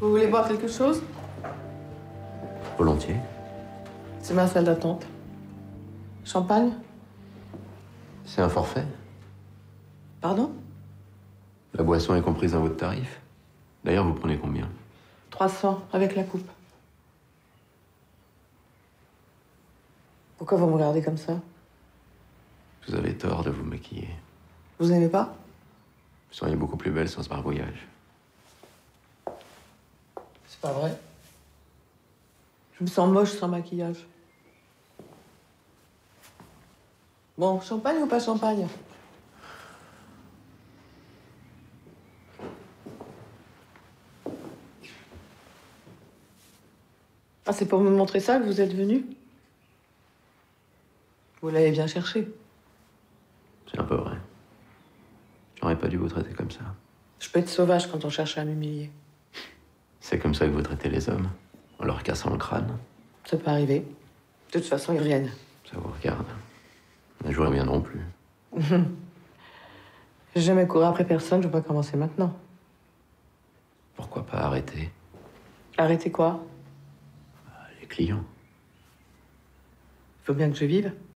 Vous voulez boire quelque chose? Volontiers. C'est ma salle d'attente. Champagne? C'est un forfait Pardon? La boisson est comprise dans votre tarif D'ailleurs, vous prenez combien? 300 avec la coupe. Pourquoi vous me regardez comme ça? Vous avez tort de vous maquiller. Vous aimez pas? Vous seriez beaucoup plus belle sans ce barbouillage. C'est pas vrai. Je me sens moche sans maquillage. Bon, champagne ou pas champagne? Ah, c'est pour me montrer ça que vous êtes venu? Vous l'avez bien cherché. C'est un peu vrai. J'aurais pas dû vous traiter comme ça. Je peux être sauvage quand on cherche à m'humilier. C'est comme ça que vous traitez les hommes, en leur cassant le crâne? Ça peut arriver. De toute façon, ils reviennent. Ça vous regarde. Un jour, bien non plus. J'ai jamais couru après personne, je vais pas commencer maintenant. Pourquoi pas arrêter? Arrêtez quoi? Les clients Il faut bien que je vive.